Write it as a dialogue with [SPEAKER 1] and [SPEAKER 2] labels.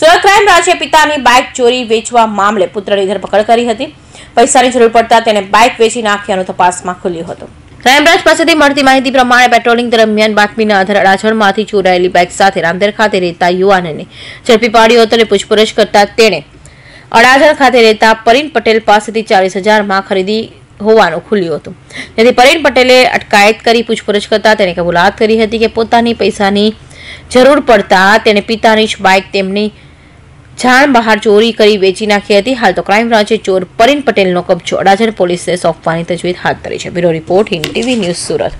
[SPEAKER 1] Surat crime બ્રાન્ચે પિતાની bike ચોરી વેચવા મામલે પુત્રની ધરપકડ કરી હતી. પૈસાની જરૂર પડતા તેને બાઇક વેચી નાખ્યાનો તપાસમાં ખુલ્યો હતો. ક્રાઇમ બ્રાન્ચ પાસેથી મળતી માહિતી પ્રમાણે પેટ્રોલિંગ દરમિયાન બાતમીના આધારે અડાજણમાંથી ચોરાયેલી બાઇક સાથે રામદેર ખાતે રહેતા યુવાનને ઝડપી પાડ્યો હતો અને પૂછપરછ કરતા તેણે અડાજણ ખાતે રહેતા પરીન પટેલ પાસેથી ચાલીસ હજારમાં ખરીદી હોવાનું ખુલ્યું હતું. તેથી પરીન પટેલે અટકાયત કરી પૂછપરછ કરતા તેણે કબૂલાત કરી હતી કે પોતાની પૈસાની જરૂર પડતા તેણે પિતાની જ બાઇક તેમની જાણ બહાર ચોરી કરી વેચી નાખી હતી. હાલ તો ક્રાઇમ બ્રાન્ચે ચોર પરીન પટેલનો કબજો. અડાજણ પોલીસને સોંપવાની તજવીજ હાથ ધરી છે. Bureau report Hind TV news Surat.